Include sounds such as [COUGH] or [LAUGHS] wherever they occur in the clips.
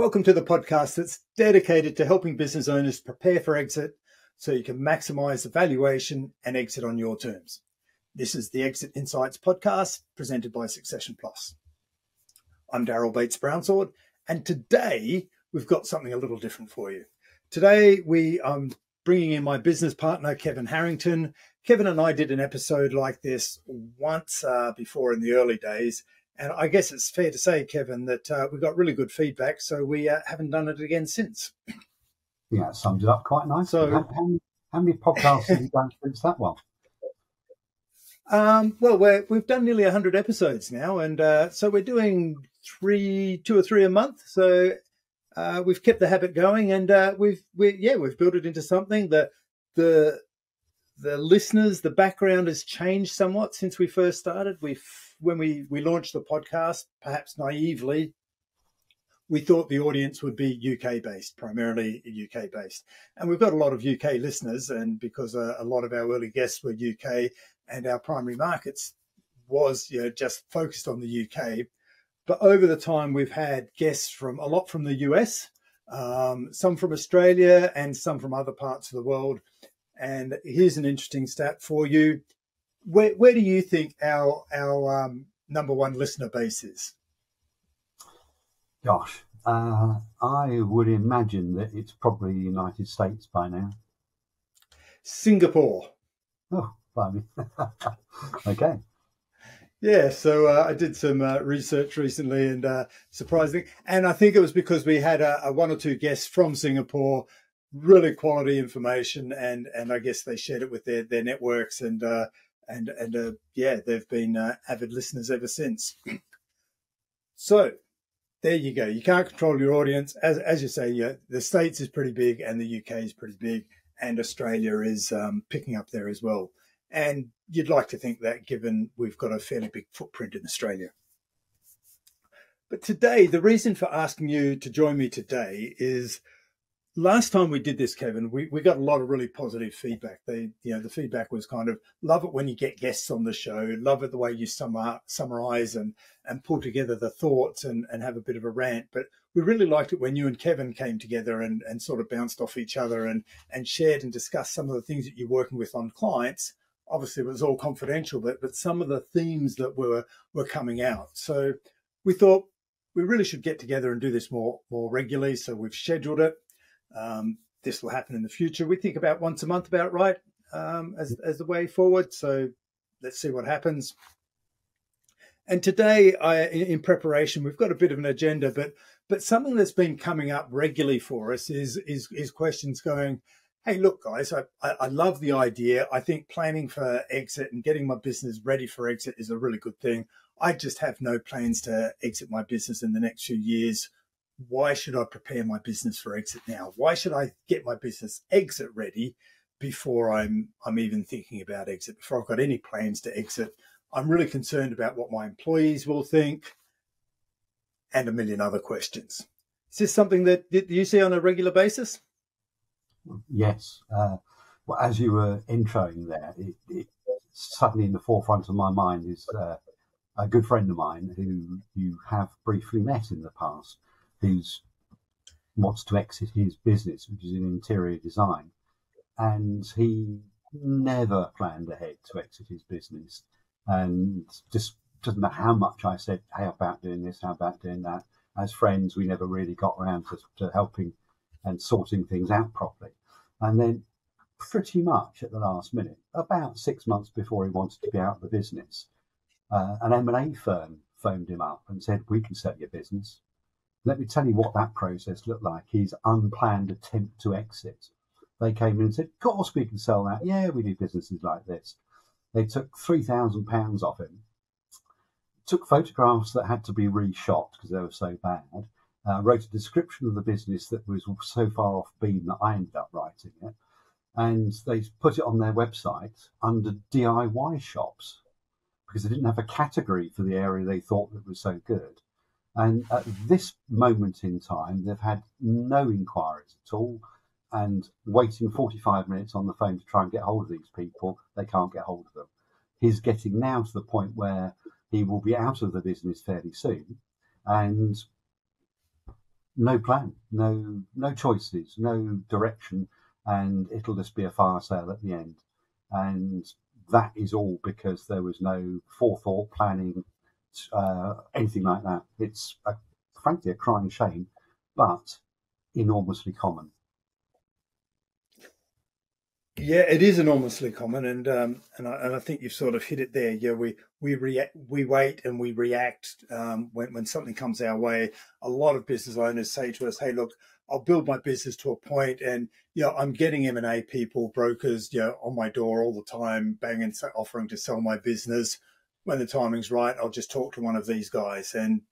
Welcome to the podcast that's dedicated to helping business owners prepare for exit so you can maximize the valuation and exit on your terms. This is the Exit Insights podcast presented by Succession Plus. I'm Daryl Bates Brownsword, and today we've got something a little different for you. Today we are um, bringing in my business partner, Kevin Harrington. Kevin and I did an episode like this once uh, before in the early days. And I guess it's fair to say, Kevin, that uh, we got really good feedback. So we uh, haven't done it again since. Yeah, it sums it up quite nicely. So, how, how, many, how many podcasts have you done since that one? Um, well, we have done nearly 100 episodes now. And uh, so we're doing three, two or three a month. So uh, we've kept the habit going, and uh, we've we yeah we've built it into something that the the listeners the background has changed somewhat since we first started. We when we we launched the podcast, perhaps naively, we thought the audience would be UK based, primarily UK based, and we've got a lot of UK listeners, and because a, a lot of our early guests were UK, and our primary markets was you know just focused on the UK but over the time, we've had guests from a lot from the US, um, some from Australia, and some from other parts of the world. And here's an interesting stat for you. Where, where do you think our our um, number one listener base is? Gosh, uh, I would imagine that it's probably the United States by now. Singapore. Oh, blimey. [LAUGHS] okay. Yeah, so uh, I did some uh, research recently, and uh, surprising, and I think it was because we had a, a, one or two guests from Singapore, really quality information, and and I guess they shared it with their their networks, and uh, and and uh, yeah, they've been uh, avid listeners ever since. [CLEARS THROAT] so there you go. You can't control your audience, as as you say. Yeah, the states is pretty big, and the UK is pretty big, and Australia is um, picking up there as well. And you'd like to think that given we've got a fairly big footprint in Australia. But today, the reason for asking you to join me today is last time we did this, Kevin, we, we got a lot of really positive feedback. They, you know, the feedback was kind of love it when you get guests on the show, love it the way you sum summarize and, and pull together the thoughts and, and have a bit of a rant. But we really liked it when you and Kevin came together and, and sort of bounced off each other and, and shared and discussed some of the things that you're working with on clients obviously it was all confidential, but but some of the themes that were were coming out. So we thought we really should get together and do this more more regularly. So we've scheduled it. Um, this will happen in the future. We think about once a month, about right, um, as as the way forward. So let's see what happens. And today, I, in preparation, we've got a bit of an agenda, but but something that's been coming up regularly for us is is is questions going hey, look, guys, I, I, I, love the idea. I think planning for exit and getting my business ready for exit is a really good thing. I just have no plans to exit my business in the next few years. Why should I prepare my business for exit now? Why should I get my business exit ready before I'm I'm even thinking about exit? Before I've got any plans to exit, I'm really concerned about what my employees will think, and a million other questions. Is this something that, you see on a regular basis? Yes. Uh, well, as you were introing there, it, it, suddenly in the forefront of my mind is uh, a good friend of mine who you have briefly met in the past, who's wants to exit his business, which is in interior design, and he never planned ahead to exit his business, and just doesn't matter how much I said, "How about doing this? How about doing that?" As friends, we never really got around to, to helping and sorting things out properly. And then, pretty much at the last minute, about six months before he wanted to be out of the business, uh, an M&A firm phoned him up and said, "We can set your business." Let me tell you what that process looked like. His unplanned attempt to exit. They came in and said, "Of course we can sell that. Yeah, we do businesses like this." They took three thousand pounds off him, took photographs that had to be reshot because they were so bad, uh, wrote a description of the business that was so far off beam that I ended up writing it. And they put it on their website under DIY shops because they didn't have a category for the area they thought that was so good. And at this moment in time, they've had no inquiries at all and waiting 45 minutes on the phone to try and get hold of these people, they can't get hold of them. He's getting now to the point where he will be out of the business fairly soon. And no plan, no no choices, no direction, and it'll just be a fire sale at the end. And that is all because there was no forethought, planning, uh, anything like that. It's a, frankly a crying shame, but enormously common. Yeah, it is enormously common, and um, and I, and I think you've sort of hit it there. Yeah, we we react, we wait, and we react um, when when something comes our way. A lot of business owners say to us, "Hey, look, I'll build my business to a point, and you know, I'm getting M and A people, brokers, you know, on my door all the time, banging, offering to sell my business. When the timing's right, I'll just talk to one of these guys and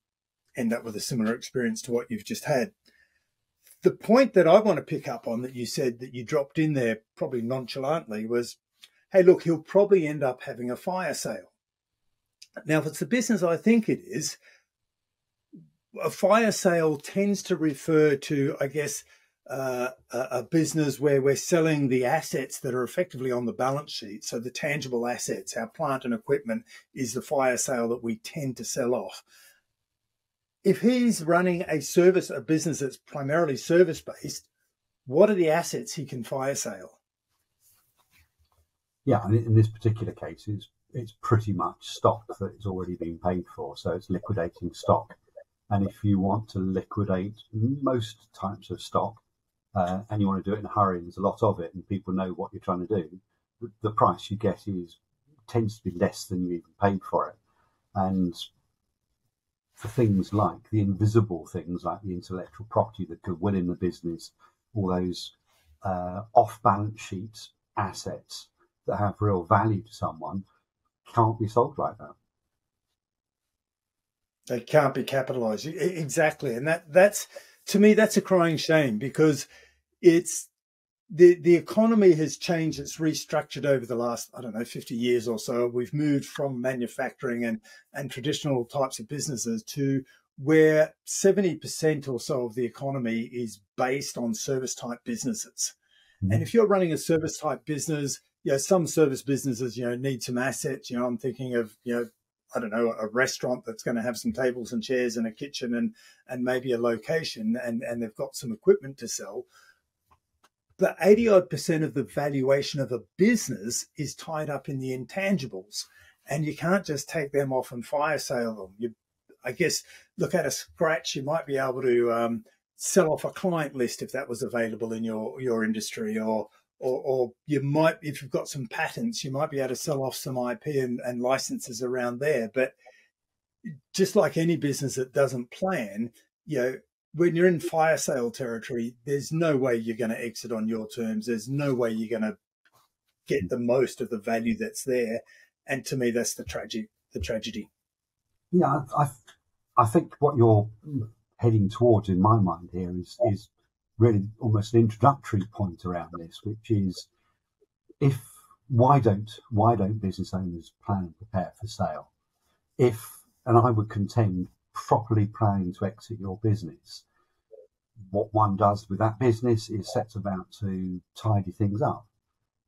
end up with a similar experience to what you've just had." the point that I want to pick up on that you said that you dropped in there probably nonchalantly was, hey, look, he'll probably end up having a fire sale. Now, if it's the business I think it is, a fire sale tends to refer to, I guess, uh, a, business where we're selling the assets that are effectively on the balance sheet. So the tangible assets, our plant and equipment, is the fire sale that we tend to sell off if he's running a service, a business that's primarily service based, what are the assets he can fire sale? Yeah, and in this particular case, it's, it's pretty much stock that is already been paid for. So it's liquidating stock. And if you want to liquidate most types of stock uh, and you want to do it in a hurry, and there's a lot of it, and people know what you're trying to do, the price you get is tends to be less than you even paid for it. And for things like the invisible things like the intellectual property, the goodwill in the business, all those uh, off balance sheet assets that have real value to someone can't be sold like that. They can't be capitalized. Exactly. And that that's to me that's a crying shame because it's the the economy has changed. It's restructured over the last I don't know fifty years or so. We've moved from manufacturing and and traditional types of businesses to where seventy percent or so of the economy is based on service type businesses. Mm-hmm. And if you're running a service type business, you know some service businesses you know need some assets. You know I'm thinking of you know I don't know, a restaurant that's going to have some tables and chairs and a kitchen and and maybe a location and and they've got some equipment to sell but 80 odd percent of the valuation of a business is tied up in the intangibles. And you can't just take them off and fire sale them. You, I guess, look at a scratch, you might be able to um, sell off a client list if that was available in your, your industry or, or, or, you might, if you've got some patents, you might be able to sell off some IP and, and licenses around there. But just like any business that doesn't plan, you know, when you're in fire sale territory, there's no way you're going to exit on your terms. There's no way you're going to get the most of the value that's there. And to me, that's the tragic, the tragedy. Yeah, I, I think what you're heading towards in my mind here is is really almost an introductory point around this, which is if why don't why don't business owners plan and prepare for sale? If and I would contend properly planning to exit your business, what one does with that business is sets about to tidy things up,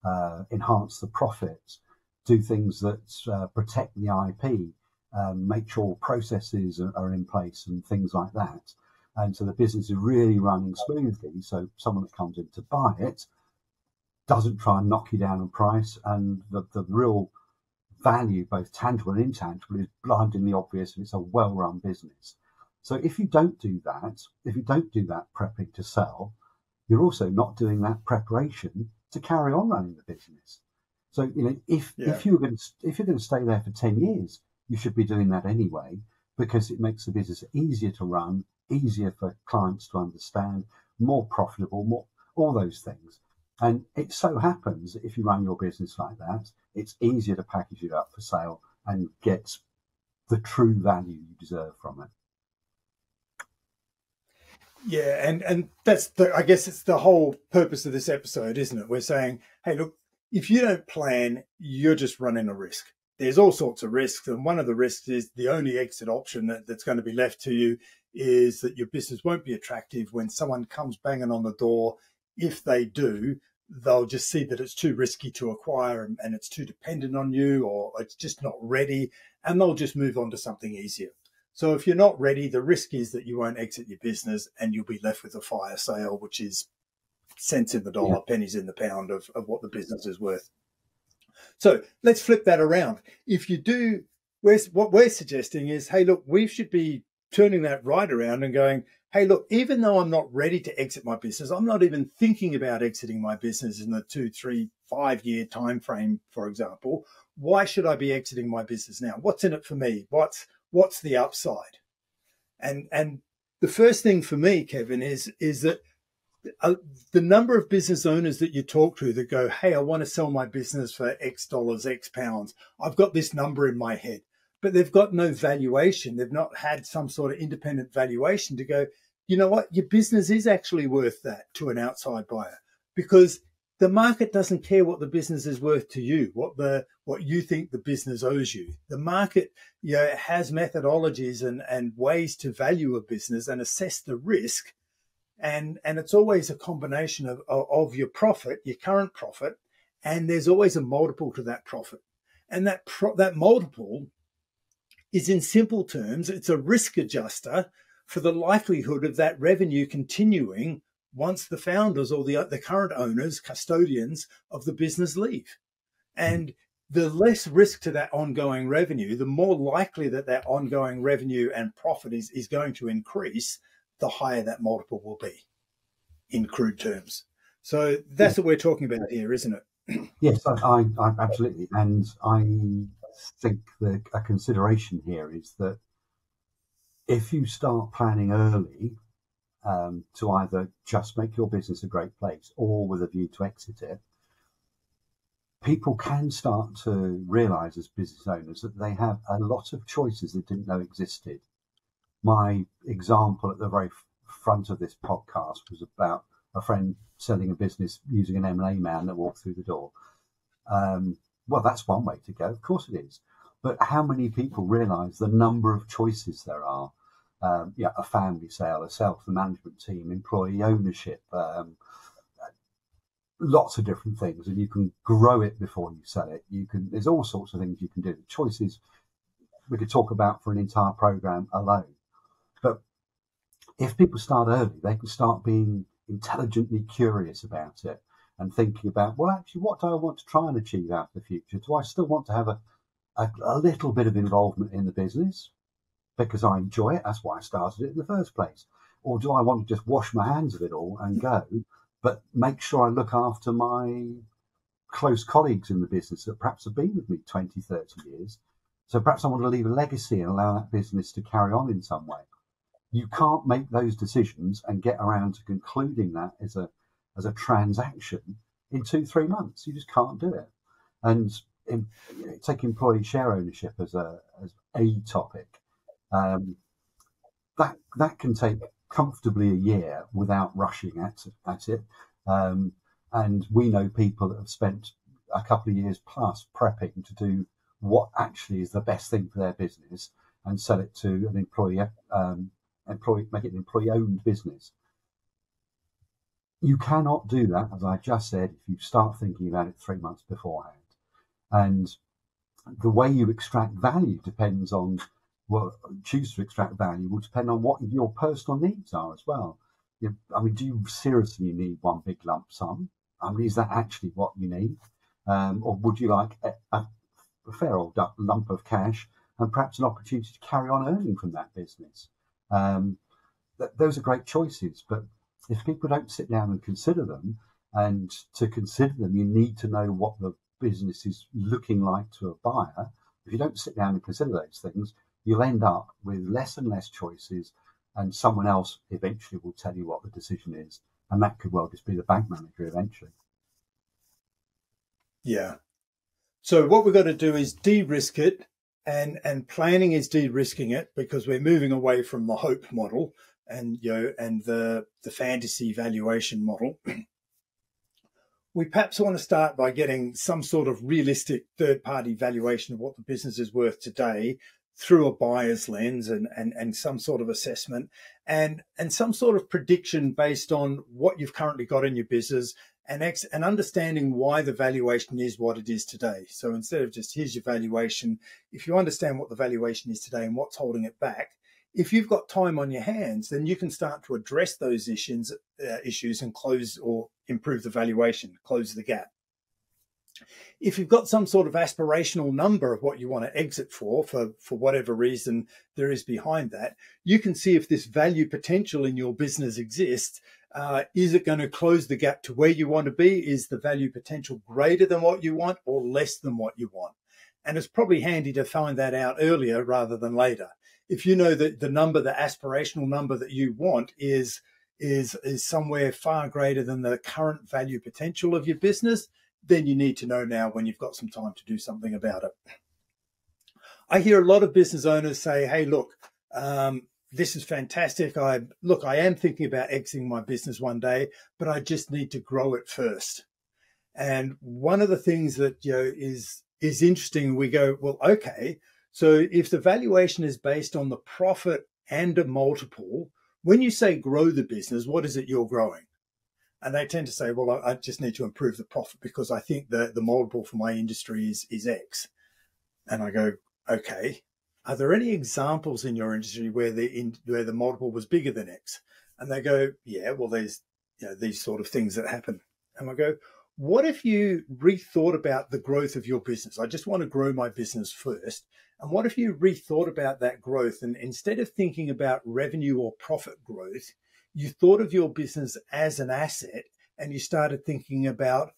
uh, enhance the profits, do things that uh, protect the IP, um, make sure processes are, are, in place and things like that. And so the business is really running smoothly. So someone that comes in to buy it doesn't try and knock you down on price, and the, the real value, both tangible and intangible, is blindingly obvious and it's a well run business. So if you don't do that, if you don't do that prepping to sell, you're also not doing that preparation to carry on running the business. So you know, if yeah. if you're going to, if you're going to stay there for ten years, you should be doing that anyway because it makes the business easier to run, easier for clients to understand, more profitable, more all those things. And it so happens that if you run your business like that, it's easier to package it up for sale and get the true value you deserve from it. Yeah, and and that's the I guess it's the whole purpose of this episode, isn't it? We're saying, hey, look, if you don't plan, you're just running a risk. There's all sorts of risks, and one of the risks is the only exit option that, that's going to be left to you is that your business won't be attractive when someone comes banging on the door. If they do, they'll just see that it's too risky to acquire and, and, it's too dependent on you or it's just not ready and they'll just move on to something easier So if you're not ready, the risk is that you won't exit your business and you'll be left with a fire sale, which is cents in the dollar, yeah. pennies in the pound of, of what the business is worth. So let's flip that around. If you do, we're, what we're suggesting is, hey, look, we should be turning that right around and going, hey, look, even though I'm not ready to exit my business, I'm not even thinking about exiting my business in the two, three, five year time frame, for example. Why should I be exiting my business now? What's in it for me? What's what's the upside? And and the first thing for me, Kevin, is is that uh, the number of business owners that you talk to that go, "Hey, I want to sell my business for X dollars, X pounds." I've got this number in my head but they've got no valuation. They've not had some sort of independent valuation to go, you know what, your business is actually worth that to an outside buyer because the market doesn't care what the business is worth to you, what the what you think the business owes you. The market you know, has methodologies and, and ways to value a business and assess the risk. And, and it's always a combination of, of, your profit, your current profit, and there's always a multiple to that profit. And that pro- that multiple is in simple terms, it's a risk adjuster for the likelihood of that revenue continuing once the founders or the, the current owners, custodians of the business leave. And the less risk to that ongoing revenue, the more likely that that ongoing revenue and profit is, is going to increase, the higher that multiple will be in crude terms. So that's what we're talking about here, isn't it? yes, I, I, I absolutely. And I think the, a consideration here is that if you start planning early um, to either just make your business a great place or with a view to exit it, people can start to realize as business owners that they have a lot of choices they didn't know existed. My example at the very front of this podcast was about a friend selling a business using an M&A man that walked through the door. Um, well, that's one way to go. Of course it is. But how many people realize the number of choices there are? Um, yeah, a family sale, a self the management team, employee ownership, um, lots of different things, and you can grow it before you sell it. You can. There's all sorts of things you can do. The choices we could talk about for an entire program alone. But if people start early, they can start being intelligently curious about it and thinking about, well, actually, what do I want to try and achieve out of the future? Do I still want to have a, a, a little bit of involvement in the business because I enjoy it? That's why I started it in the first place. Or do I want to just wash my hands of it all and go, but make sure I look after my close colleagues in the business that perhaps have been with me 20, 30 years? So perhaps I want to leave a legacy and allow that business to carry on in some way. You can't make those decisions and get around to concluding that as a as a transaction in two, three months. You just can't do it. And in, take employee share ownership as a, as a topic. Um, that, that can take comfortably a year without rushing at, at it. Um, and we know people that have spent a couple of years plus prepping to do what actually is the best thing for their business and sell it to an employee, um, employee, make it an employee owned business. You cannot do that, as I just said, if you start thinking about it three months beforehand. And the way you extract value depends on what choose to extract value will depend on what your personal needs are as well. You, I mean, do you seriously need one big lump sum? I mean, is that actually what you need? Um, or would you like a, a, a, fair old lump of cash and perhaps an opportunity to carry on earning from that business? Um, th- those are great choices, but if people don't sit down and consider them, and to consider them, you need to know what the business is looking like to a buyer. If you don't sit down and consider those things, you'll end up with less and less choices, and someone else eventually will tell you what the decision is. And that could well just be the bank manager eventually. Yeah. So what we've got to do is de-risk it and and planning is de-risking it because we're moving away from the hope model and you know and the the fantasy valuation model [CLEARS THROAT] we perhaps want to start by getting some sort of realistic third party valuation of what the business is worth today through a buyer's lens and, and, and some sort of assessment and, and some sort of prediction based on what you've currently got in your business and, ex- and understanding why the valuation is what it is today. So instead of just here's your valuation, if you understand what the valuation is today and what's holding it back, if you've got time on your hands, then you can start to address those issues, uh, issues and close or improve the valuation, close the gap. If you've got some sort of aspirational number of what you want to exit for, for, for whatever reason there is behind that, you can see if this value potential in your business exists. Uh, is it going to close the gap to where you want to be? Is the value potential greater than what you want or less than what you want? And it's probably handy to find that out earlier rather than later if you know that the number, the aspirational number that you want is is is somewhere far greater than the current value potential of your business, then you need to know now when you've got some time to do something about it. I hear a lot of business owners say, "Hey, look, um, this is fantastic. I look, I am thinking about exiting my business one day, but I just need to grow it first. And one of the things that you know is is interesting. We go, well, okay, so if the valuation is based on the profit and a multiple, when you say grow the business, what is it you're growing? And they tend to say, well, I, just need to improve the profit because I think the, the multiple for my industry is, is X. And I go, okay, are there any examples in your industry where the, in, where the multiple was bigger than X? And they go, yeah, well, there's, you know, these sort of things that happen. And I go, what if you rethought about the growth of your business? I just want to grow my business first. And what if you rethought about that growth and instead of thinking about revenue or profit growth, you thought of your business as an asset and you started thinking about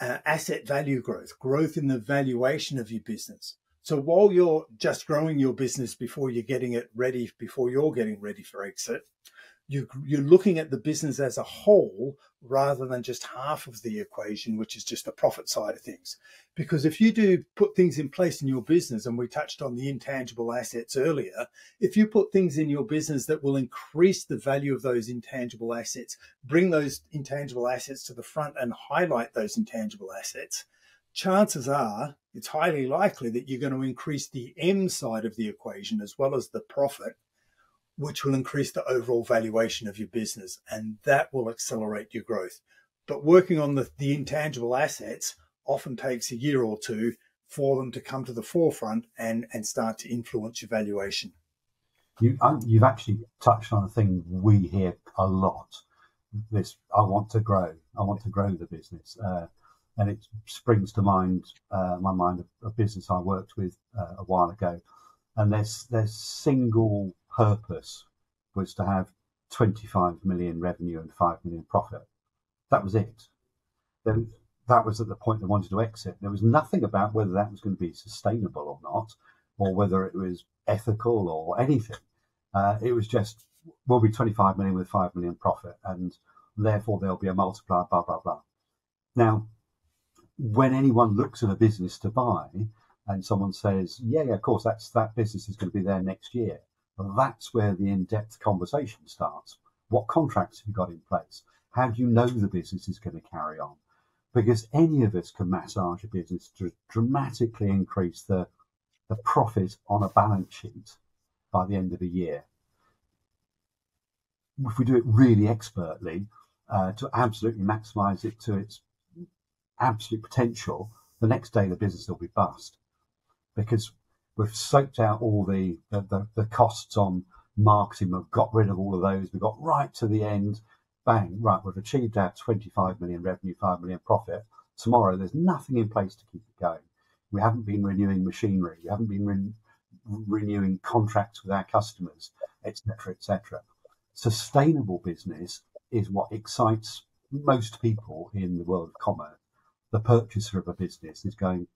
uh, asset value growth, growth in the valuation of your business. So while you're just growing your business before you're getting it ready, before you're getting ready for exit, you, you're looking at the business as a whole rather than just half of the equation, which is just the profit side of things. Because if you do put things in place in your business, and we touched on the intangible assets earlier, if you put things in your business that will increase the value of those intangible assets, bring those intangible assets to the front and highlight those intangible assets, chances are it's highly likely that you're going to increase the M side of the equation as well as the profit which will increase the overall valuation of your business and that will accelerate your growth. But working on the, the intangible assets often takes a year or two for them to come to the forefront and, and start to influence your valuation. You, um, you've actually touched on a thing we hear a lot. This, I want to grow. I want to grow the business. Uh, and it springs to mind, uh, my mind, a, a, business I worked with uh, a while ago. And there's, there's single purpose was to have 25 million revenue and 5 million profit. That was it. Then that was at the point they wanted to exit. There was nothing about whether that was going to be sustainable or not, or whether it was ethical or anything. Uh, it was just, we'll be 25 million with 5 million profit, and therefore there'll be a multiplier, blah, blah, blah. Now, when anyone looks at a business to buy and someone says, yeah, yeah, of course, that's that business is going to be there next year, that's where the in-depth conversation starts. What contracts have you got in place? How do you know the business is going to carry on? Because any of us can massage a business to dramatically increase the, the profit on a balance sheet by the end of the year. If we do it really expertly, uh, to absolutely maximize it to its absolute potential, the next day the business will be bust. Because We've soaked out all the, the, the, the costs on marketing. We've got rid of all of those. We've got right to the end. Bang, right, we've achieved our 25 million revenue, 5 million profit. Tomorrow, there's nothing in place to keep it going. We haven't been renewing machinery. We haven't been re- renewing contracts with our customers, etc., etc. Sustainable business is what excites most people in the world of commerce. The purchaser of a business is going,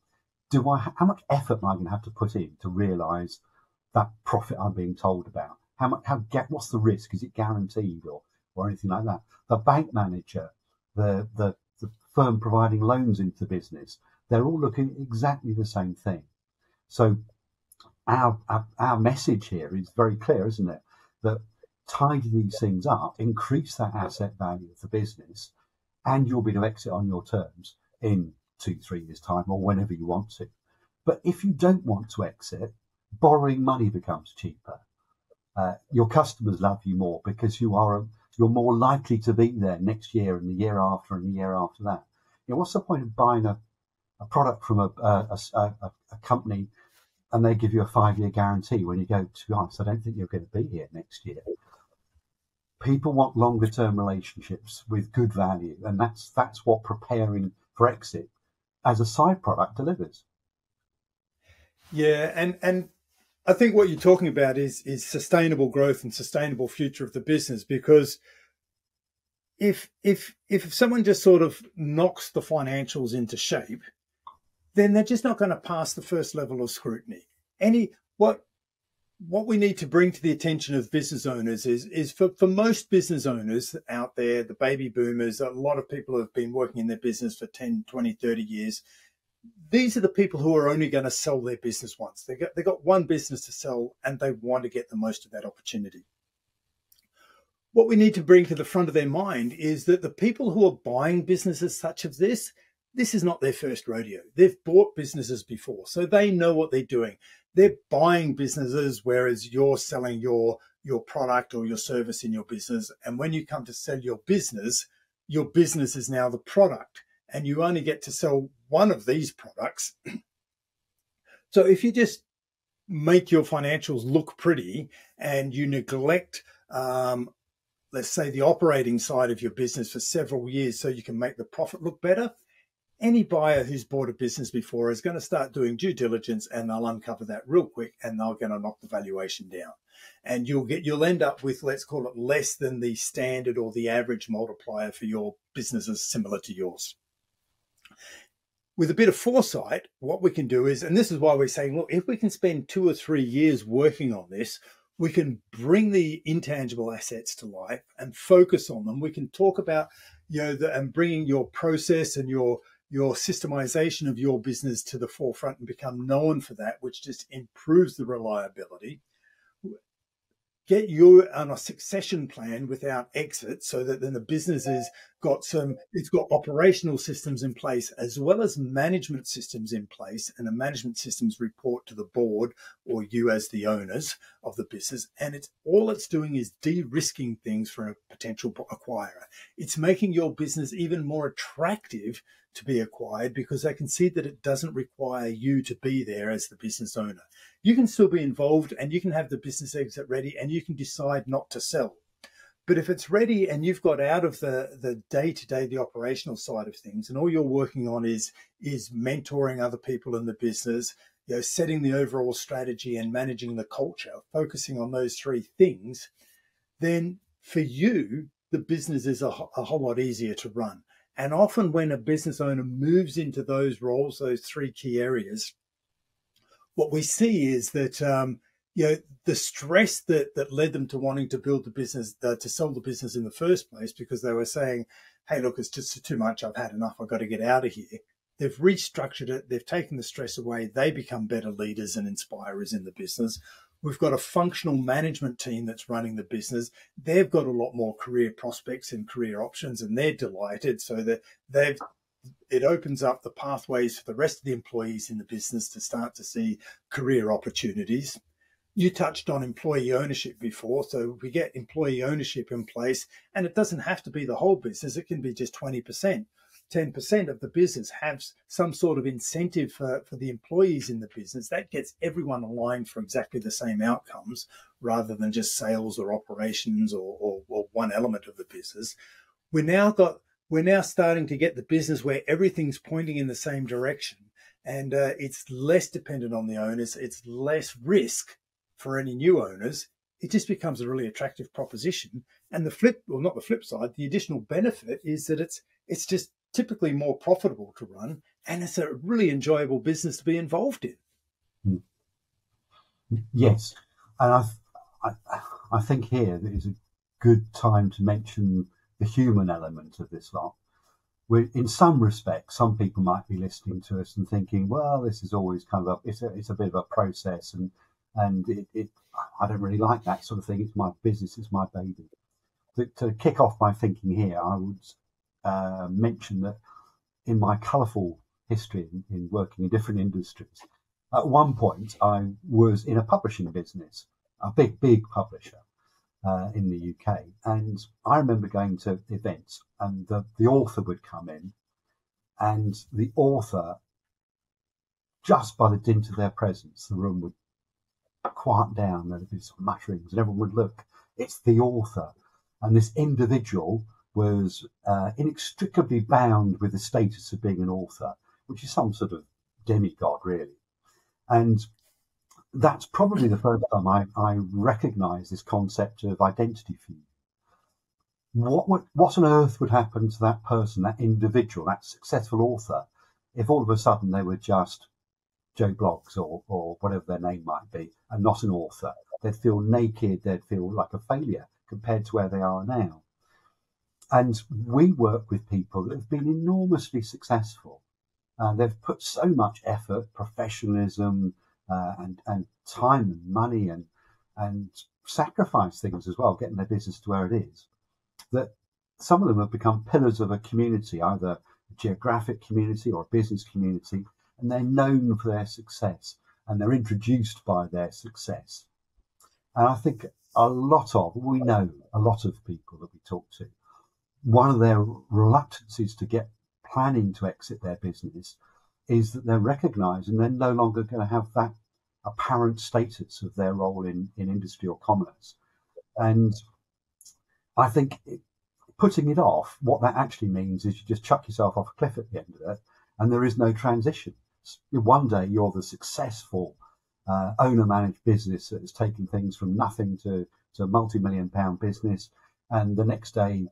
do I how much effort am I going to have to put in to realise that profit I'm being told about? How much how get what's the risk? Is it guaranteed or or anything like that? The bank manager, the the, the firm providing loans into the business, they're all looking exactly the same thing. So our, our, our message here is very clear, isn't it? That tidy these things up, increase that asset value of the business, and you'll be to exit on your terms in two, three years' time or whenever you want to. But if you don't want to exit, borrowing money becomes cheaper. Uh, your customers love you more because you are a, you're more likely to be there next year and the year after and the year after that. You know, what's the point of buying a, a product from a, a, a, a company and they give you a five year guarantee when you go, to be honest, I don't think you're going to be here next year. People want longer term relationships with good value, and that's that's what preparing for exit as a side product delivers. Yeah, and and I think what you're talking about is is sustainable growth and sustainable future of the business because if if if someone just sort of knocks the financials into shape, then they're just not going to pass the first level of scrutiny. Any what what we need to bring to the attention of business owners is is for, for most business owners out there, the baby boomers, a lot of people have been working in their business for 10, 20, 30 years. These are the people who are only going to sell their business once. They got they got one business to sell and they want to get the most of that opportunity. What we need to bring to the front of their mind is that the people who are buying businesses such as this, this is not their first rodeo. They've bought businesses before, so they know what they're doing. They're buying businesses, whereas you're selling your your product or your service in your business. And when you come to sell your business, your business is now the product, and you only get to sell one of these products. [CLEARS THROAT] so if you just make your financials look pretty and you neglect um, let's say the operating side of your business for several years so you can make the profit look better any buyer who's bought a business before is going to start doing due diligence and they'll uncover that real quick and they're going to knock the valuation down. And you'll get you'll end up with let's call it less than the standard or the average multiplier for your businesses similar to yours. With a bit of foresight what we can do is and this is why we're saying look if we can spend two or three years working on this we can bring the intangible assets to life and focus on them. We can talk about you know the, and bringing your process and your your systemization of your business to the forefront and become known for that, which just improves the reliability. Get you on a succession plan without exit so that then the business has got some, it's got operational systems in place as well as management systems in place. And the management systems report to the board or you as the owners of the business. And it's all it's doing is de risking things for a potential acquirer. It's making your business even more attractive to be acquired because they can see that it doesn't require you to be there as the business owner. You can still be involved and you can have the business exit ready and you can decide not to sell. But if it's ready and you've got out of the the day to day, the operational side of things, and all you're working on is is mentoring other people in the business, you know, setting the overall strategy and managing the culture, focusing on those three things, then for you, the business is a, a whole lot easier to run. And often, when a business owner moves into those roles, those three key areas, what we see is that um, you know the stress that that led them to wanting to build the business, uh, to sell the business in the first place, because they were saying, "Hey, look, it's just too much. I've had enough. I've got to get out of here." They've restructured it. They've taken the stress away. They become better leaders and inspirers in the business. We've got a functional management team that's running the business. They've got a lot more career prospects and career options, and they're delighted. So that they've it opens up the pathways for the rest of the employees in the business to start to see career opportunities. You touched on employee ownership before, so we get employee ownership in place, and it doesn't have to be the whole business, it can be just 20%. 10% of the business have some sort of incentive for, for the employees in the business, that gets everyone aligned for exactly the same outcomes rather than just sales or operations or, or, or one element of the business. We're now got we're now starting to get the business where everything's pointing in the same direction and uh, it's less dependent on the owners. It's less risk for any new owners. It just becomes a really attractive proposition. And the flip, well, not the flip side, the additional benefit is that it's it's just typically more profitable to run, and it's a really enjoyable business to be involved in. Hmm. Yes, and I, I, I think here is a good time to mention the human element of this lot. we in some respects, some people might be listening to us and thinking, "Well, this is always kind of a, it's a, it's a bit of a process, and and it, it I don't really like that sort of thing. It's my business, it's my baby." To, to kick off my thinking here, I would uh, mention that in my colourful history in, in, working in different industries, at one point I was in a publishing business, a big, big publisher uh, in the UK. And I remember going to events and the, the author would come in and the author just by the dint of their presence, the room would quiet down, there'd be some mutterings, and everyone would look. It's the author. And this individual was uh, inextricably bound with the status of being an author, which is some sort of demigod, really. And that's probably the first time I, I recognize this concept of identity you. What, would, what on earth would happen to that person, that individual, that successful author, if all of a sudden they were just Joe Bloggs or, or whatever their name might be, and not an author? They'd feel naked, they'd feel like a failure compared to where they are now. And we work with people that have been enormously successful. Uh, they've put so much effort, professionalism, uh, and, and time and money and, and sacrifice things as well, getting their business to where it is, that some of them have become pillars of a community, either a geographic community or a business community, and they're known for their success and they're introduced by their success. And I think a lot of, we know a lot of people that we talk to, one of their reluctances to get planning to exit their business is that they're recognizing they're no longer going to have that apparent status of their role in, in industry or commerce. And I think putting it off, what that actually means is you just chuck yourself off a cliff at the end of it, and there is no transition. One day you're the successful uh, owner managed business that is taking things from nothing to, to a multi million pound business, and the next day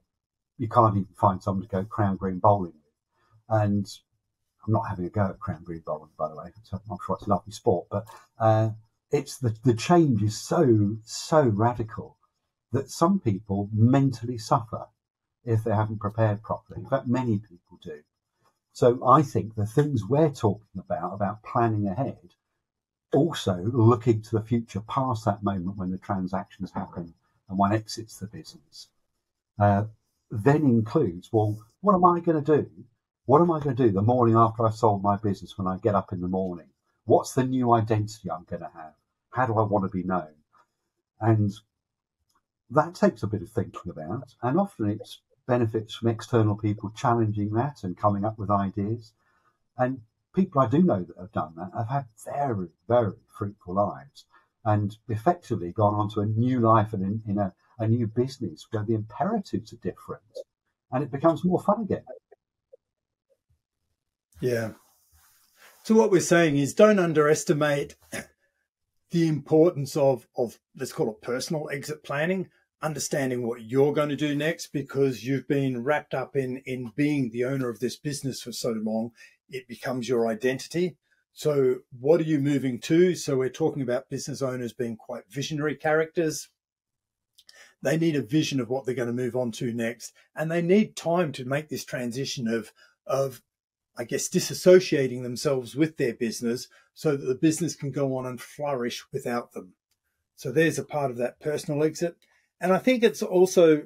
you can't even find someone to go crown green bowling with. And I'm not having a go at green bowling, by the way. So I'm sure it's a lovely sport, but uh, it's the, the change is so, so radical that some people mentally suffer if they haven't prepared properly. In fact, many people do. So I think the things we're talking about, about planning ahead, also looking to the future past that moment when the transactions happen and one exits the business, uh, then includes, well, what am I going to do? What am I going to do the morning after I've sold my business when I get up in the morning? What's the new identity I'm going to have? How do I want to be known? And that takes a bit of thinking about, and often it's benefits from external people challenging that and coming up with ideas. And people I do know that have done that have had very, very fruitful lives and effectively gone on to a new life and in, in a a new business where the imperatives are different and it becomes more fun again. Yeah. So what we're saying is don't underestimate [CLEARS THROAT] the importance of, of let's call it personal exit planning, understanding what you're going to do next because you've been wrapped up in, in being the owner of this business for so long, it becomes your identity. So what are you moving to? So we're talking about business owners being quite visionary characters they need a vision of what they're going to move on to next, and they need time to make this transition of of I guess disassociating themselves with their business so that the business can go on and flourish without them. So there's a part of that personal exit, and I think it's also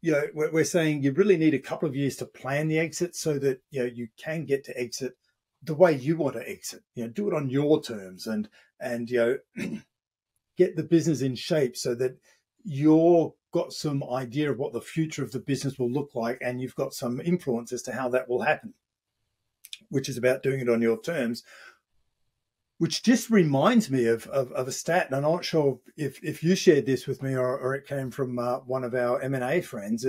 you know we're saying you really need a couple of years to plan the exit so that you know you can get to exit the way you want to exit. You know do it on your terms and and you know [CLEARS THROAT] get the business in shape so that you've got some idea of what the future of the business will look like and you've got some influence as to how that will happen, which is about doing it on your terms. Which just reminds me of, of, of a stat, and I'm not sure if, if you shared this with me or, or it came from uh, one of our M&A friends.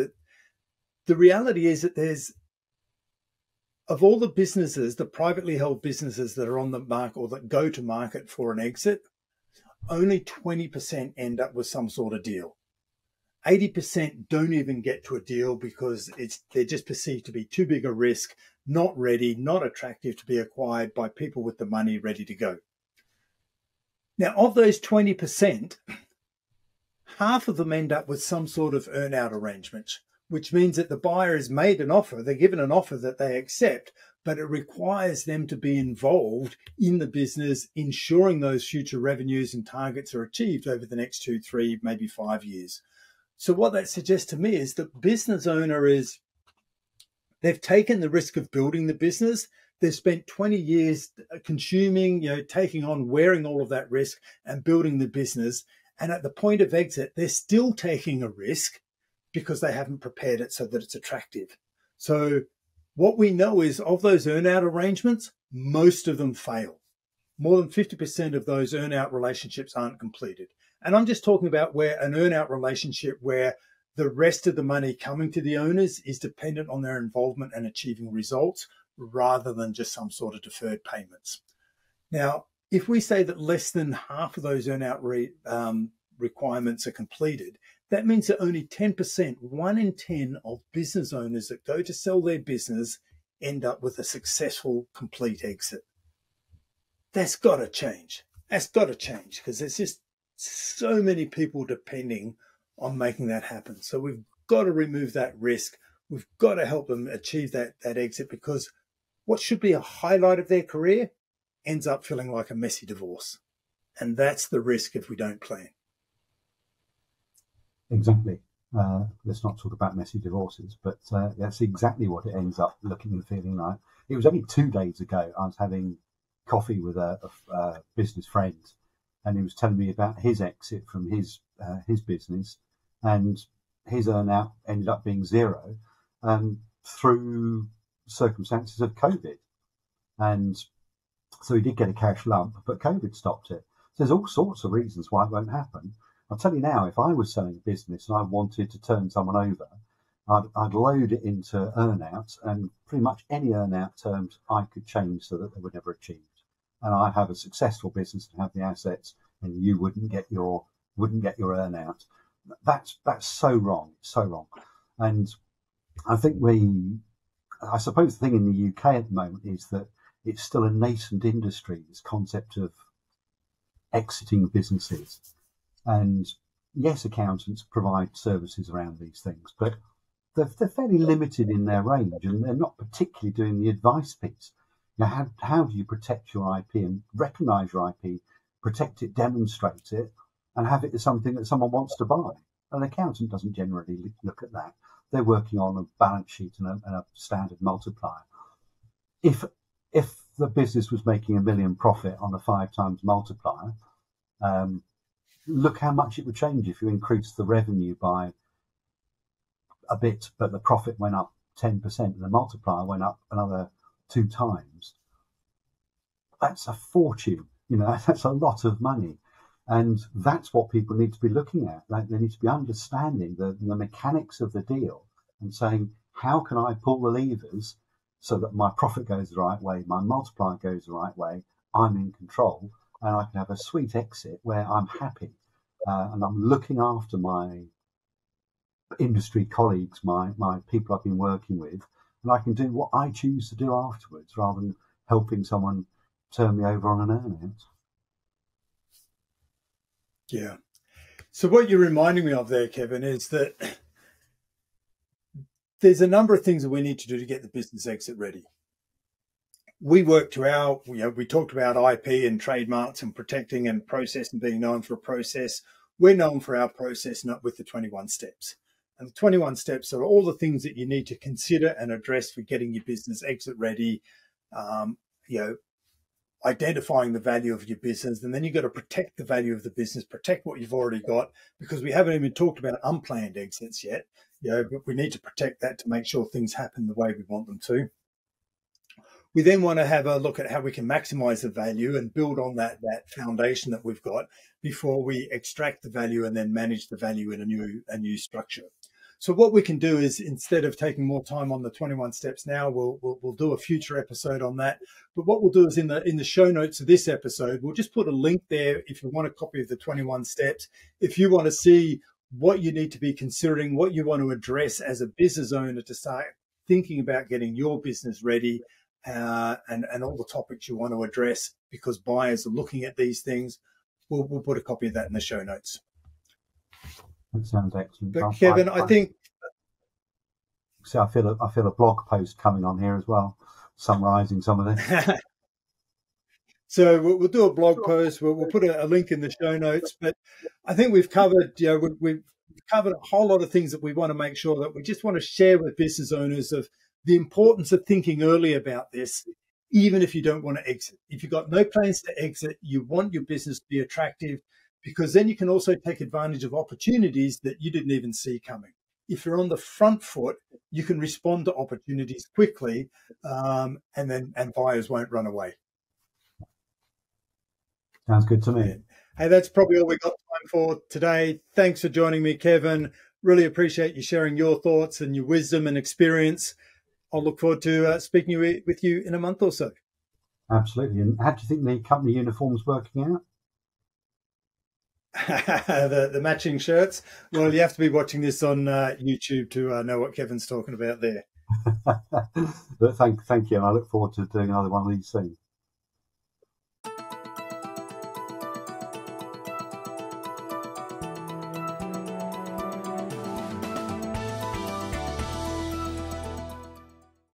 The reality is that there's of all the businesses, the privately held businesses that are on the market or that go to market for an exit, only 20% end up with some sort of deal. 80% don't even get to a deal because it's they're just perceived to be too big a risk, not ready, not attractive to be acquired by people with the money ready to go. Now, of those 20%, half of them end up with some sort of earnout arrangement, which means that the buyer has made an offer, they're given an offer that they accept, but it requires them to be involved in the business, ensuring those future revenues and targets are achieved over the next two, three, maybe five years. So what that suggests to me is that business owner is they've taken the risk of building the business. They've spent 20 years uh, consuming, you know, taking on, wearing all of that risk and building the business. And at the point of exit, they're still taking a risk because they haven't prepared it so that it's attractive. So what we know is of those earnout arrangements, most of them fail. more than 50% of those earnout relationships aren't completed. And I'm just talking about where an earnout relationship where the rest of the money coming to the owners is dependent on their involvement and achieving results rather than just some sort of deferred payments. Now, if we say that less than half of those earnout re, um, requirements are completed, that means that only 10%, one in 10 of business owners that go to sell their business end up with a successful complete exit. That's got to change. That's got to change because there's just so many people depending on making that happen. So we've got to remove that risk. We've got to help them achieve that, that exit because what should be a highlight of their career ends up feeling like a messy divorce. And that's the risk if we don't plan. Exactly. Uh, let's not talk about messy divorces, but uh, that's exactly what it ends up looking and feeling like. It was only two days ago I was having coffee with a, a, a business friend, and he was telling me about his exit from his uh, his business, and his earnout ended up being zero um, through circumstances of COVID, and so he did get a cash lump, but COVID stopped it. So there's all sorts of reasons why it won't happen. I'll tell you now, if I was selling a business and I wanted to turn someone over, I'd, I'd load it into earnouts and pretty much any earnout terms I could change so that they were never achieved and I have a successful business and have the assets, and you wouldn't get your wouldn't get your earnout. That's that's so wrong, so wrong. And I think we, I suppose the thing in the UK at the moment is that it's still a nascent industry. This concept of exiting businesses, and yes, accountants provide services around these things, but they're, they're fairly limited in their range, and they're not particularly doing the advice piece. Now, how, how do you protect your IP and recognize your IP, protect it, demonstrate it, and have it as something that someone wants to buy? An accountant doesn't generally look at that. They're working on a balance sheet and a, and a standard multiplier. If if the business was making a million profit on a five times multiplier, um, look how much it would change if you increased the revenue by a bit, but the profit went up 10% and the multiplier went up another two times, that's a fortune. You know, [LAUGHS] that's a lot of money. And that's what people need to be looking at. Like they need to be understanding the, the mechanics of the deal and saying, how can I pull the levers so that my profit goes the right way, my multiplier goes the right way, I'm in control, and I can have a sweet exit where I'm happy uh, and I'm looking after my industry colleagues, my, my people I've been working with, and I can do what I choose to do afterwards rather than helping someone turn me over on an earnout. Yeah. So what you're reminding me of there, Kevin, is that there's a number of things that we need to do to get the business exit ready. We work to our, you know, we talked about IP and trademarks and protecting and process and being known for a process. We're known for our process, not with the 21 steps. And the 21 steps are all the things that you need to consider and address for getting your business exit ready. Um, you know, identifying the value of your business, and then you've got to protect the value of the business, protect what you've already got, because we haven't even talked about unplanned exits yet. You know, but we need to protect that to make sure things happen the way we want them to. We then want to have a look at how we can maximize the value and build on that, that foundation that we've got before we extract the value and then manage the value in a new, a new structure. So what we can do is instead of taking more time on the 21 steps now, we'll, we'll, we'll do a future episode on that. But what we'll do is in the in the show notes of this episode, we'll just put a link there if you want a copy of the 21 steps. If you want to see what you need to be considering, what you want to address as a business owner to start thinking about getting your business ready, uh, and, and all the topics you want to address because buyers are looking at these things. We'll, we'll put a copy of that in the show notes. That sounds excellent. But Kevin, I, I, think. So I feel a, I feel a blog post coming on here as well, summarising some of this. [LAUGHS] so we'll, we'll, do a blog post. We'll, we'll put a, a, link in the show notes. But I think we've covered. You know, we, we've covered a whole lot of things that we want to make sure that we just want to share with business owners of the importance of thinking early about this, even if you don't want to exit. If you've got no plans to exit, you want your business to be attractive because then you can also take advantage of opportunities that you didn't even see coming. If you're on the front foot, you can respond to opportunities quickly, um, and then and buyers won't run away. Sounds good to me. Hey, that's probably all we got time for today. Thanks for joining me, Kevin. Really appreciate you sharing your thoughts and your wisdom and experience. I'll look forward to uh, speaking with you in a month or so. Absolutely. And how do you think the company uniform's working out? [LAUGHS] the, the matching shirts. Well, you have to be watching this on uh, YouTube to uh, know what Kevin's talking about there. [LAUGHS] but thank, thank you. And I look forward to doing another one of these soon.